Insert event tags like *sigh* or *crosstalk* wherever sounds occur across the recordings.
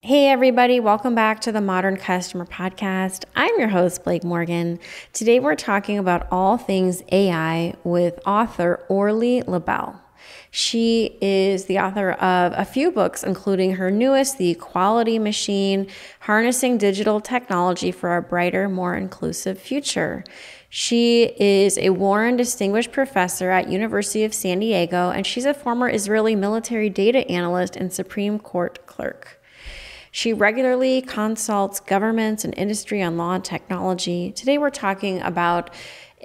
Hey, everybody, welcome back to the Modern Customer Podcast. I'm your host, Blake Morgan. Today, we're talking about all things AI with author Orly Lobel. She is the author of a few books, including her newest, The Equality Machine Harnessing Digital Technology for a Brighter, More Inclusive Future. She is a Warren Distinguished Professor at University of San Diego, and she's a former Israeli military data analyst and Supreme Court clerk. She regularly consults governments and industry on law and technology. Today, we're talking about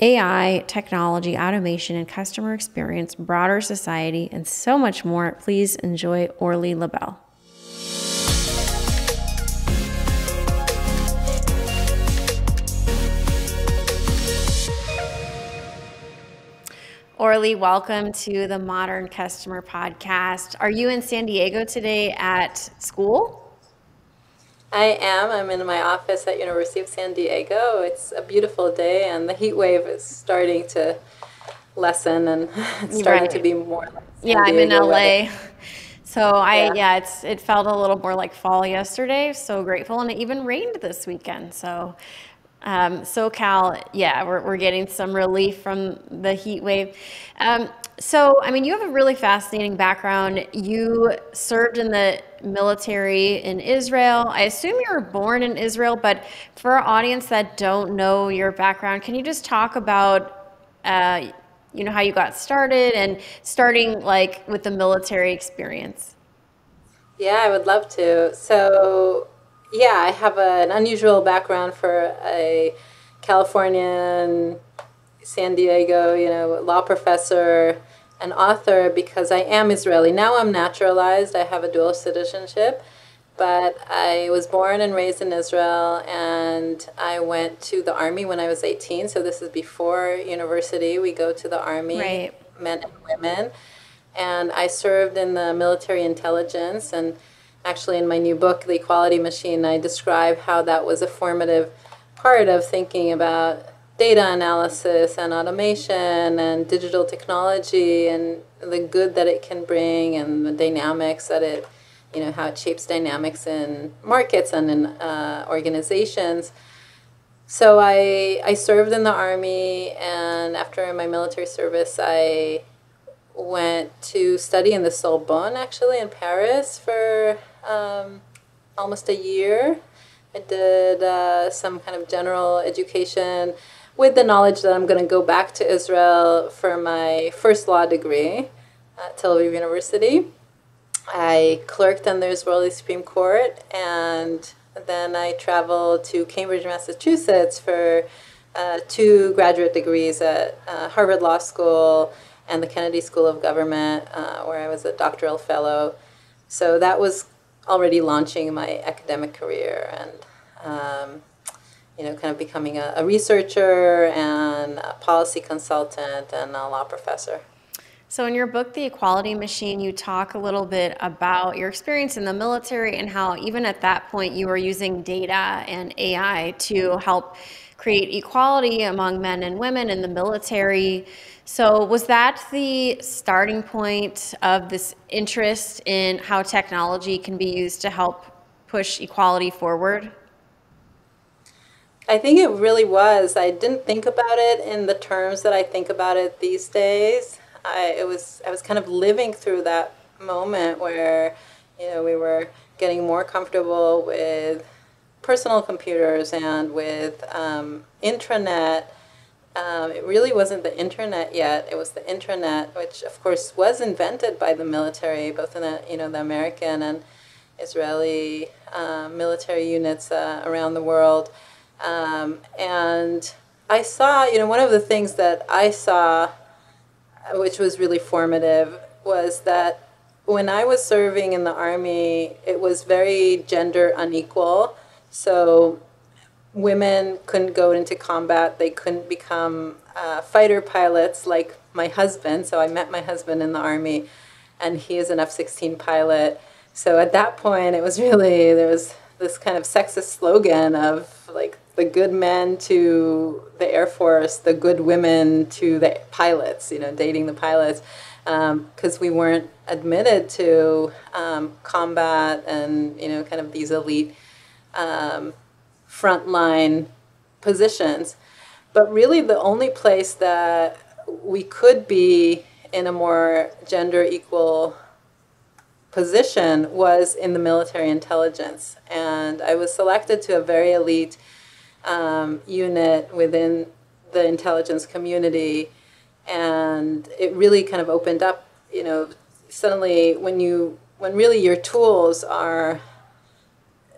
AI, technology, automation, and customer experience, broader society, and so much more. Please enjoy Orly Lobel. Orly, welcome to the Modern Customer Podcast. Are you in San Diego today at school? I am. I'm in my office at University of San Diego. It's a beautiful day, and the heat wave is starting to lessen, and *laughs* it's starting right. to be more. Like yeah, I'm in LA. Weather. So I yeah. yeah, it's it felt a little more like fall yesterday. So grateful, and it even rained this weekend. So um, SoCal, yeah, we're, we're getting some relief from the heat wave. Um, so, I mean, you have a really fascinating background. You served in the military in Israel. I assume you were born in Israel, but for our audience that don't know your background, can you just talk about, uh, you know, how you got started and starting like with the military experience? Yeah, I would love to. So, yeah, I have an unusual background for a Californian San Diego, you know, law professor and author because I am Israeli. Now I'm naturalized. I have a dual citizenship, but I was born and raised in Israel and I went to the army when I was 18. So this is before university. We go to the army, right. men and women. And I served in the military intelligence and actually in my new book, The Equality Machine, I describe how that was a formative part of thinking about data analysis and automation and digital technology and the good that it can bring and the dynamics that it you know how it shapes dynamics in markets and in uh, organizations. So I, I served in the army and after my military service i went to study in the sorbonne actually in paris for um, almost a year. I did uh, some kind of general education with the knowledge that I'm going to go back to Israel for my first law degree at Tel Aviv University. I clerked on the Israeli Supreme Court, and then I traveled to Cambridge, Massachusetts for uh, two graduate degrees at uh, Harvard Law School and the Kennedy School of Government, uh, where I was a doctoral fellow. So that was already launching my academic career, and um, you know, kind of becoming a, a researcher and a policy consultant and a law professor. So, in your book, The Equality Machine, you talk a little bit about your experience in the military and how, even at that point, you were using data and AI to help create equality among men and women in the military. So, was that the starting point of this interest in how technology can be used to help push equality forward? I think it really was. I didn't think about it in the terms that I think about it these days. I it was I was kind of living through that moment where you know we were getting more comfortable with personal computers and with um, intranet. Um, it really wasn't the internet yet. It was the intranet, which of course was invented by the military, both in the you know the American and Israeli uh, military units uh, around the world. Um, and I saw, you know, one of the things that I saw, which was really formative, was that when I was serving in the army, it was very gender unequal. So women couldn't go into combat, they couldn't become uh, fighter pilots like my husband. So I met my husband in the army, and he is an F 16 pilot. So at that point, it was really, there was this kind of sexist slogan of like the good men to the Air Force, the good women to the pilots, you know, dating the pilots. because um, we weren't admitted to um, combat and you know kind of these elite um, frontline positions. But really, the only place that we could be in a more gender equal position was in the military intelligence. And I was selected to a very elite um, unit within the intelligence community. And it really kind of opened up, you know, suddenly when you, when really your tools are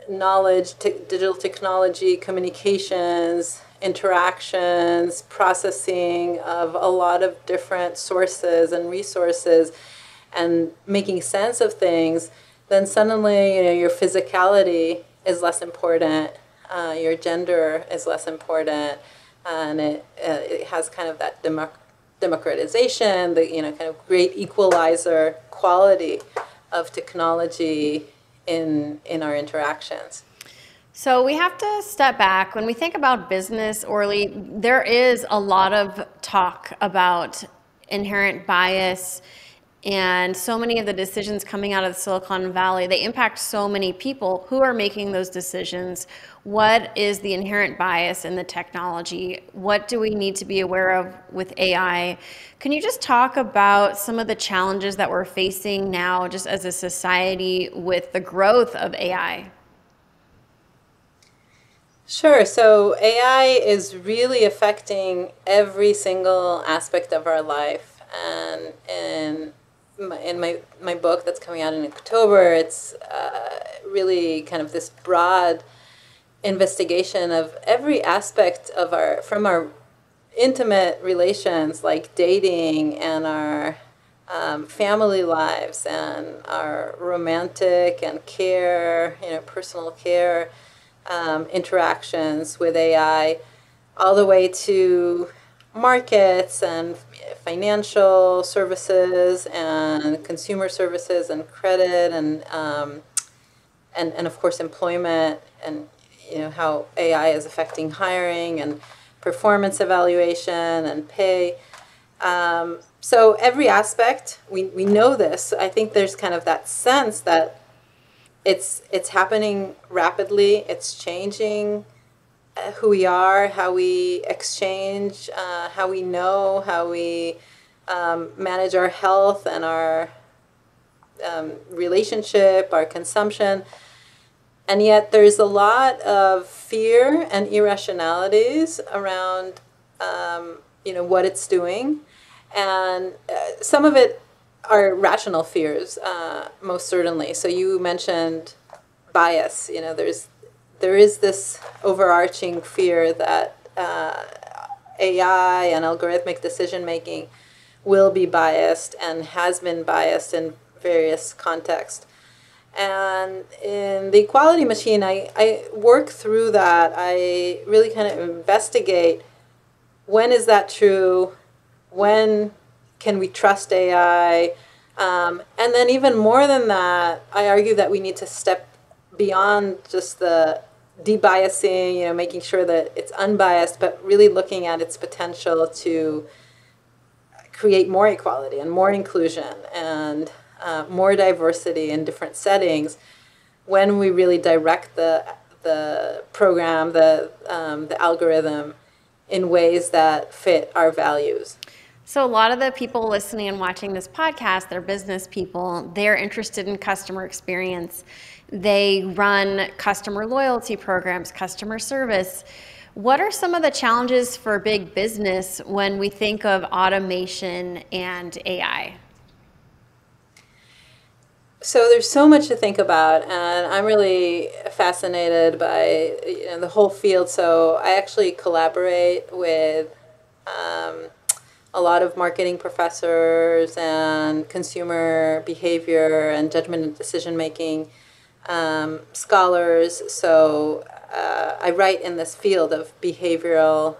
knowledge, t- digital technology, communications, interactions, processing of a lot of different sources and resources, and making sense of things, then suddenly you know your physicality is less important, uh, your gender is less important, and it uh, it has kind of that democ- democratization, the you know kind of great equalizer quality of technology in in our interactions. So we have to step back. When we think about business, Orly, there is a lot of talk about inherent bias and so many of the decisions coming out of Silicon Valley, they impact so many people who are making those decisions. What is the inherent bias in the technology? What do we need to be aware of with AI? Can you just talk about some of the challenges that we're facing now, just as a society, with the growth of AI? Sure. So AI is really affecting every single aspect of our life. Um, and, in my my book that's coming out in October, it's uh, really kind of this broad investigation of every aspect of our from our intimate relations like dating and our um, family lives and our romantic and care, you know, personal care um, interactions with AI, all the way to markets and financial services and consumer services and credit and um, and and of course employment and you know how AI is affecting hiring and performance evaluation and pay. Um, so every aspect we, we know this. I think there's kind of that sense that it's it's happening rapidly. It's changing who we are, how we exchange, uh, how we know, how we um, manage our health and our um, relationship, our consumption. And yet, there's a lot of fear and irrationalities around, um, you know, what it's doing, and uh, some of it are rational fears, uh, most certainly. So you mentioned bias. You know, there's there is this overarching fear that uh, AI and algorithmic decision making will be biased and has been biased in various contexts. And in the equality machine, I, I work through that. I really kind of investigate when is that true? When can we trust AI? Um, and then, even more than that, I argue that we need to step beyond just the debiasing, you know, making sure that it's unbiased, but really looking at its potential to create more equality and more inclusion and uh, more diversity in different settings when we really direct the the program, the um, the algorithm, in ways that fit our values. So, a lot of the people listening and watching this podcast, they're business people. They're interested in customer experience. They run customer loyalty programs, customer service. What are some of the challenges for big business when we think of automation and AI? So there's so much to think about, and I'm really fascinated by you know, the whole field. So I actually collaborate with um, a lot of marketing professors and consumer behavior and judgment and decision making um, scholars. So uh, I write in this field of behavioral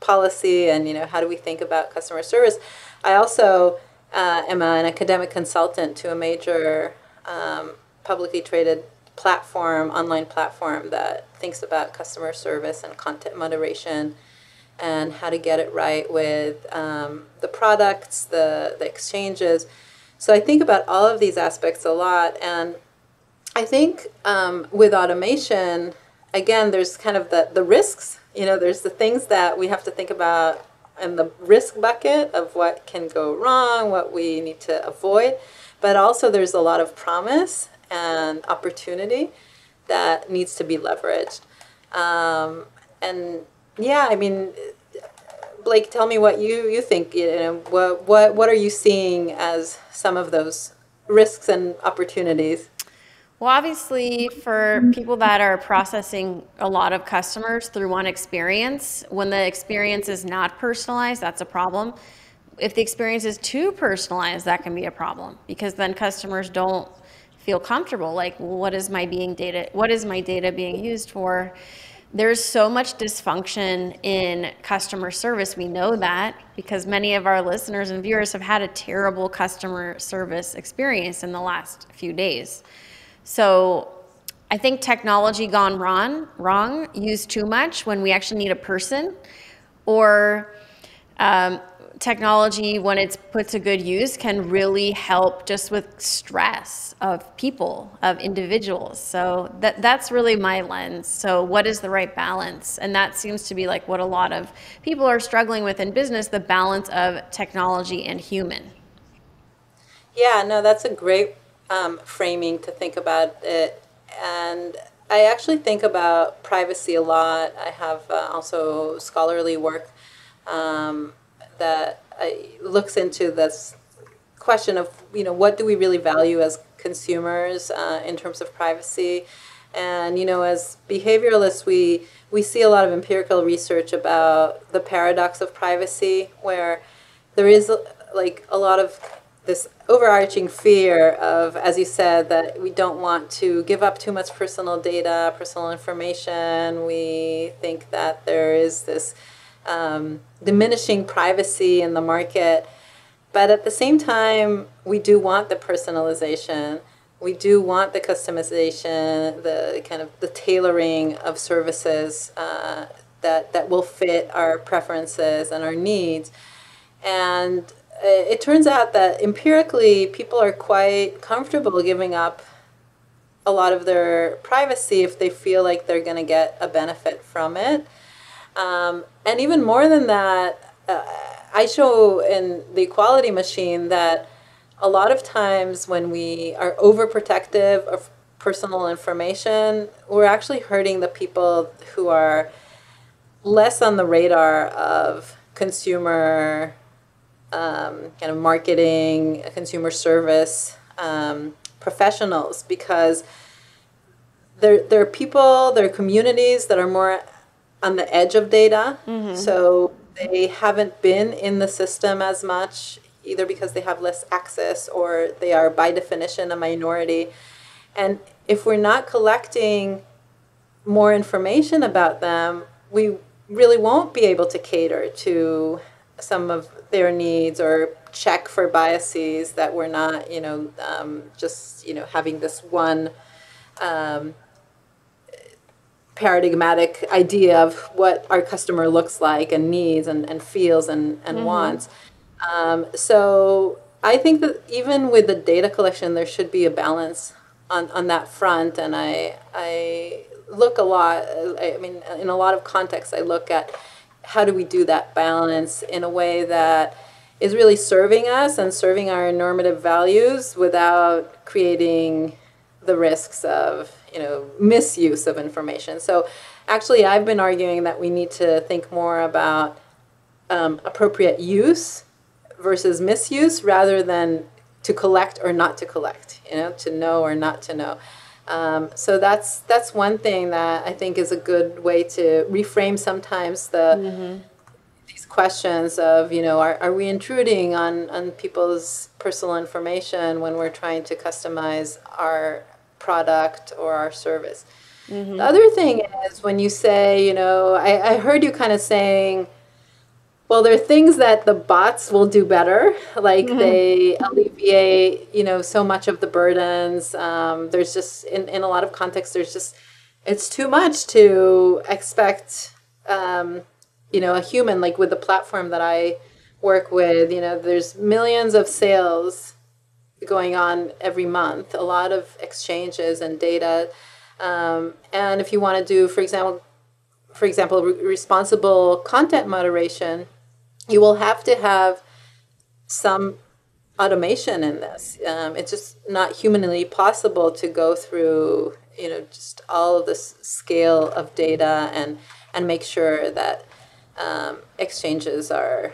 policy and you know how do we think about customer service. I also uh, am an academic consultant to a major um, publicly traded platform, online platform that thinks about customer service and content moderation and how to get it right with um, the products, the, the exchanges. So I think about all of these aspects a lot. And I think um, with automation, again, there's kind of the, the risks. You know, there's the things that we have to think about in the risk bucket of what can go wrong, what we need to avoid. But also, there's a lot of promise and opportunity that needs to be leveraged. Um, and yeah, I mean, Blake, tell me what you, you think. You know, what, what, what are you seeing as some of those risks and opportunities? Well, obviously, for people that are processing a lot of customers through one experience, when the experience is not personalized, that's a problem. If the experience is too personalized, that can be a problem because then customers don't feel comfortable. Like, what is my being data? What is my data being used for? There's so much dysfunction in customer service. We know that because many of our listeners and viewers have had a terrible customer service experience in the last few days. So I think technology gone wrong, wrong, used too much when we actually need a person, or um, technology, when it's put to good use, can really help just with stress of people, of individuals. So that that's really my lens. So what is the right balance? And that seems to be like what a lot of people are struggling with in business, the balance of technology and human. Yeah, no, that's a great um, framing to think about it. And I actually think about privacy a lot. I have uh, also scholarly work um, that I, looks into this question of you know what do we really value as consumers uh, in terms of privacy and you know as behavioralists we we see a lot of empirical research about the paradox of privacy where there is like a lot of this overarching fear of as you said that we don't want to give up too much personal data personal information we think that there is this um, diminishing privacy in the market. But at the same time, we do want the personalization. We do want the customization, the kind of the tailoring of services uh, that, that will fit our preferences and our needs. And it turns out that empirically, people are quite comfortable giving up a lot of their privacy if they feel like they're going to get a benefit from it. Um, and even more than that, uh, I show in the equality machine that a lot of times when we are overprotective of personal information, we're actually hurting the people who are less on the radar of consumer um, kind of marketing, consumer service um, professionals because there, there are people, there are communities that are more on the edge of data. Mm-hmm. So they haven't been in the system as much, either because they have less access or they are by definition a minority. And if we're not collecting more information about them, we really won't be able to cater to some of their needs or check for biases that we're not, you know, um, just you know having this one um, paradigmatic idea of what our customer looks like and needs and, and feels and, and mm-hmm. wants. Um, so I think that even with the data collection, there should be a balance on, on that front. And I, I look a lot, I mean, in a lot of contexts, I look at how do we do that balance in a way that is really serving us and serving our normative values without creating the risks of you know misuse of information. So actually, I've been arguing that we need to think more about um, appropriate use versus misuse rather than to collect or not to collect. You know, to know or not to know. Um, so that's that's one thing that I think is a good way to reframe sometimes the mm-hmm. these questions of you know are, are we intruding on on people's personal information when we're trying to customize our product or our service. Mm-hmm. The other thing is when you say, you know, I, I heard you kind of saying, well, there are things that the bots will do better, like mm-hmm. they alleviate, you know, so much of the burdens. Um, there's just in, in a lot of contexts, there's just it's too much to expect um, you know, a human, like with the platform that I work with, you know, there's millions of sales going on every month, a lot of exchanges and data. Um, and if you want to do, for example, for example, re- responsible content moderation, you will have to have some automation in this. Um, it's just not humanly possible to go through, you know, just all of this scale of data and and make sure that um, exchanges are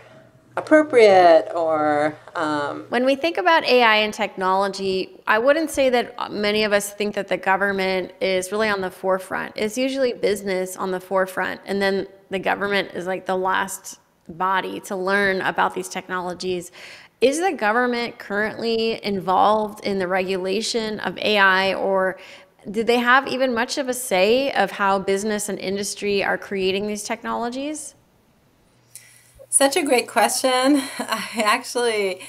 appropriate or um, when we think about ai and technology i wouldn't say that many of us think that the government is really on the forefront it's usually business on the forefront and then the government is like the last body to learn about these technologies is the government currently involved in the regulation of ai or did they have even much of a say of how business and industry are creating these technologies such a great question. *laughs* I actually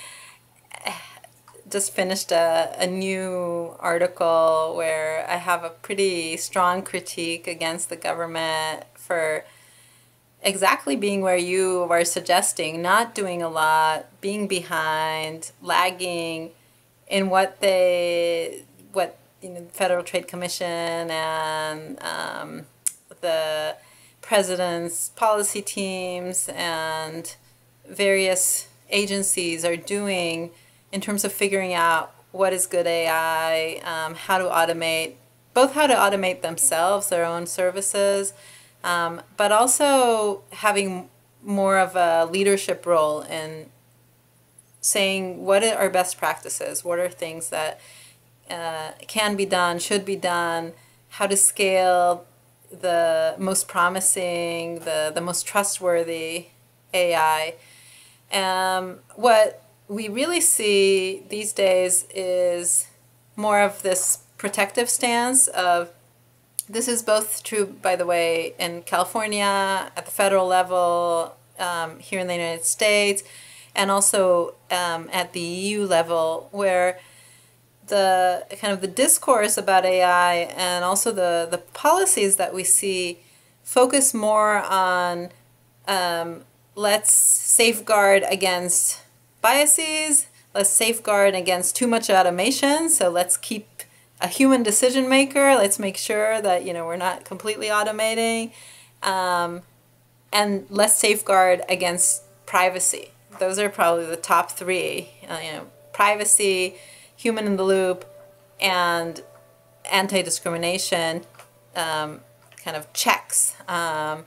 just finished a, a new article where I have a pretty strong critique against the government for exactly being where you are suggesting, not doing a lot, being behind, lagging in what they, what you know, the Federal Trade Commission and um, the president's policy teams and various agencies are doing in terms of figuring out what is good AI, um, how to automate, both how to automate themselves, their own services, um, but also having more of a leadership role in saying what are best practices, what are things that uh, can be done, should be done, how to scale the most promising, the, the most trustworthy AI. Um, what we really see these days is more of this protective stance of this is both true, by the way, in California at the federal level, um, here in the United States, and also um, at the EU level, where the kind of the discourse about AI and also the, the policies that we see focus more on um, let's safeguard against biases, let's safeguard against too much automation. So let's keep a human decision maker. Let's make sure that you know we're not completely automating, um, and let's safeguard against privacy. Those are probably the top three. Uh, you know, privacy human in the loop and anti discrimination um, kind of checks. Um,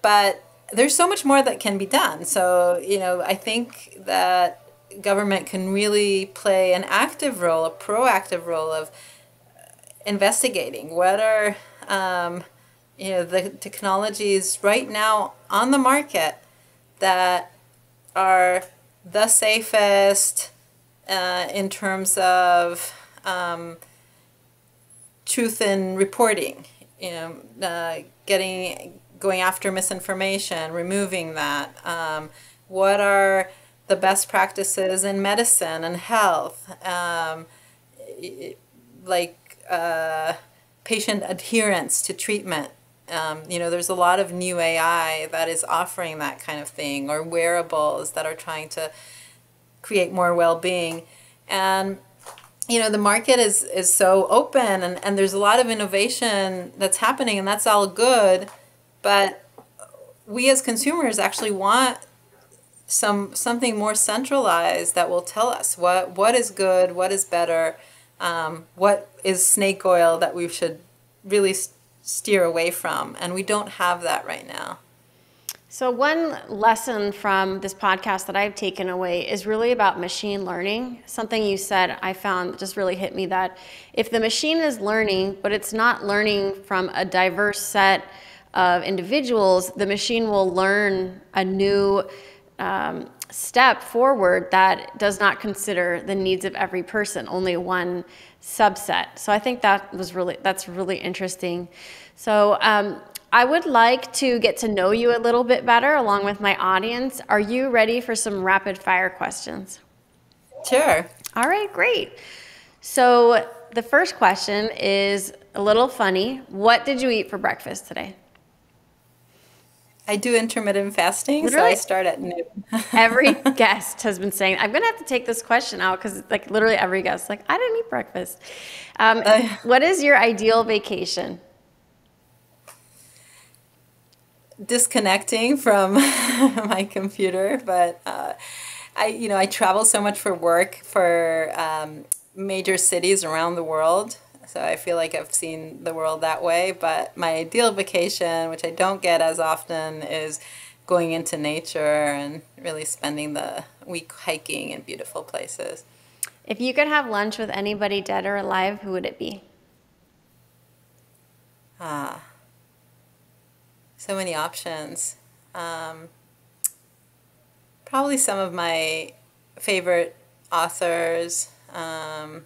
but there's so much more that can be done. So, you know, I think that government can really play an active role, a proactive role of investigating what are, um, you know, the technologies right now on the market that are the safest, uh, in terms of um, truth in reporting, you know, uh, getting going after misinformation, removing that. Um, what are the best practices in medicine and health, um, like uh, patient adherence to treatment. Um, you know, there's a lot of new AI that is offering that kind of thing, or wearables that are trying to create more well-being and you know the market is is so open and, and there's a lot of innovation that's happening and that's all good but we as consumers actually want some something more centralized that will tell us what what is good what is better um, what is snake oil that we should really steer away from and we don't have that right now so, one lesson from this podcast that I've taken away is really about machine learning. Something you said I found just really hit me that if the machine is learning, but it's not learning from a diverse set of individuals, the machine will learn a new um, step forward that does not consider the needs of every person, only one subset. So, I think that was really that's really interesting. So, um, I would like to get to know you a little bit better along with my audience. Are you ready for some rapid fire questions? Sure. All right, great. So, the first question is a little funny. What did you eat for breakfast today? I do intermittent fasting, Literally, so I start at noon. *laughs* every guest has been saying, I'm going to have to take this question out because, like, literally every guest, like, I didn't eat breakfast. Um, uh, what is your ideal vacation? Disconnecting from *laughs* my computer, but uh, I, you know, I travel so much for work for um, major cities around the world so I feel like I've seen the world that way. But my ideal vacation, which I don't get as often, is going into nature and really spending the week hiking in beautiful places. If you could have lunch with anybody dead or alive, who would it be? Ah, so many options. Um, probably some of my favorite authors. Um,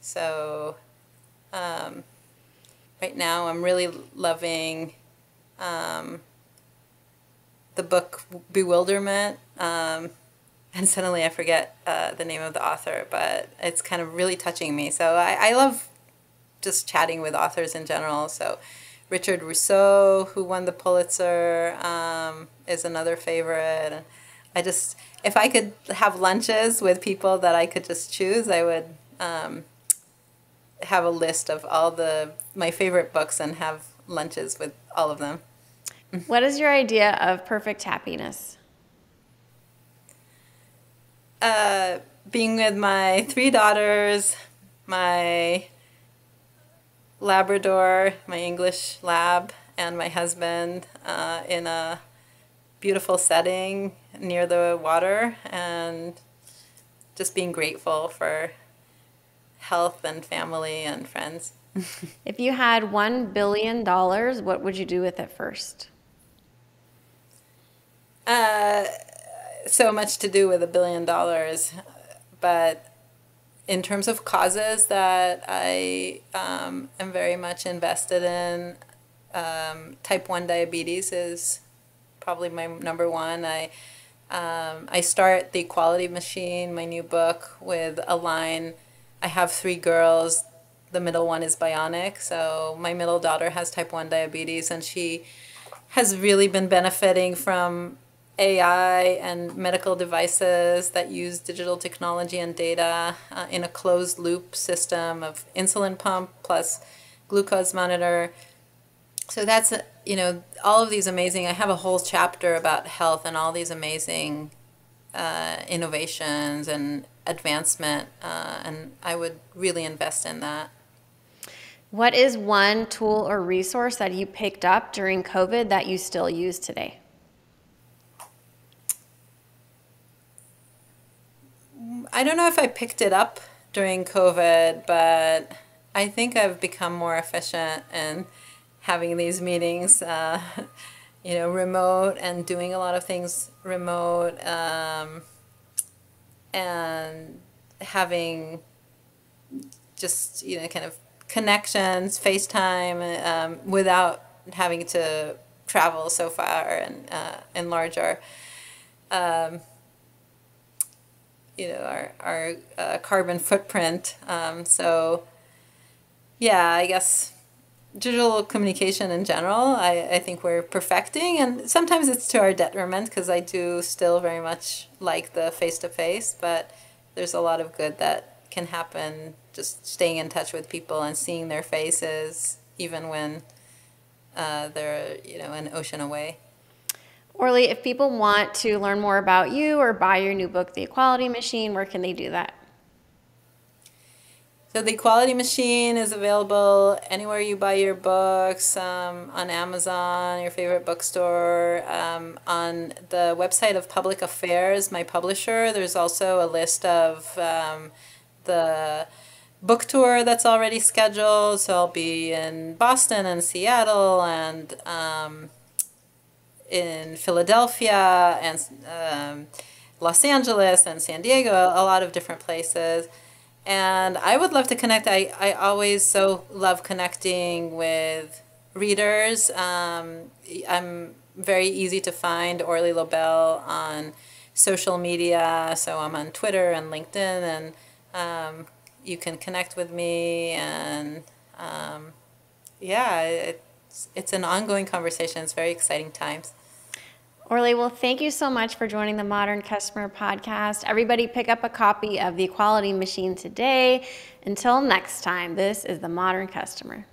so um, right now, I'm really loving um, the book Bewilderment. Um, *laughs* and suddenly I forget uh, the name of the author, but it's kind of really touching me. So I, I love just chatting with authors in general. So Richard Russo, who won the Pulitzer, um, is another favorite. I just, if I could have lunches with people that I could just choose, I would um, have a list of all the my favorite books and have lunches with all of them. What is your idea of perfect happiness? Uh, being with my three daughters, my Labrador, my English lab, and my husband uh, in a beautiful setting near the water, and just being grateful for health and family and friends. *laughs* if you had $1 billion, what would you do with it first? Uh, so much to do with a billion dollars. But in terms of causes that I um, am very much invested in, um, type 1 diabetes is probably my number one. I, um, I start The Equality Machine, my new book, with a line I have three girls. The middle one is bionic. So my middle daughter has type 1 diabetes, and she has really been benefiting from AI and medical devices that use digital technology and data uh, in a closed loop system of insulin pump plus glucose monitor. So that's, you know, all of these amazing, I have a whole chapter about health and all these amazing uh, innovations and advancement, uh, and I would really invest in that. What is one tool or resource that you picked up during COVID that you still use today? I don't know if I picked it up during COVID, but I think I've become more efficient in having these meetings, uh, *laughs* you know, remote and doing a lot of things remote. Um, and having just you know kind of connections, FaceTime, um, without having to travel so far and uh, enlarge our um, you know our our uh, carbon footprint. Um, so yeah, I guess digital communication in general, I, I think we're perfecting, and sometimes it's to our detriment because I do still very much like the face to face, but there's a lot of good that can happen just staying in touch with people and seeing their faces, even when uh, they're you know an ocean away. Orly, if people want to learn more about you or buy your new book, The Equality Machine, where can they do that? So the Equality Machine is available anywhere you buy your books, um, on Amazon, your favorite bookstore, um, on the website of Public Affairs, my publisher. There's also a list of um, the book tour that's already scheduled. So I'll be in Boston and Seattle and um, in Philadelphia and um, Los Angeles and San Diego, a lot of different places and I would love to connect. I, I always so love connecting with readers. Um, I'm very easy to find Orly Lobel on social media. So I'm on Twitter and LinkedIn, and um, you can connect with me. And um, yeah, it's, it's an ongoing conversation. It's very exciting times. Orly, well, thank you so much for joining the Modern Customer Podcast. Everybody, pick up a copy of The Equality Machine today. Until next time, this is the Modern Customer.